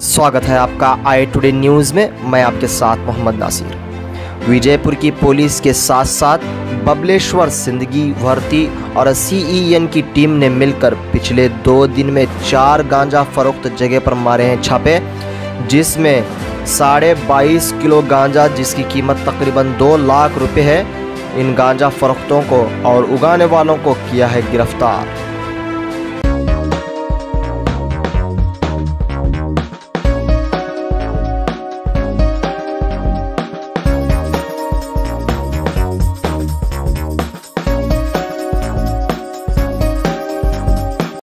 स्वागत है आपका आई टुडे न्यूज़ में। मैं आपके साथ मोहम्मद नासिर। विजयपुर की पुलिस के साथ साथ बबलेश्वर सिंदगी भर्ती और सीईएन की टीम ने मिलकर पिछले दो दिन में चार गांजा फरोख्त जगह पर मारे हैं छापे, जिसमें साढ़े बाईस किलो गांजा जिसकी कीमत तकरीबन दो लाख रुपए है इन गांजा फरोख्तों को और उगाने वालों को किया है गिरफ़्तार।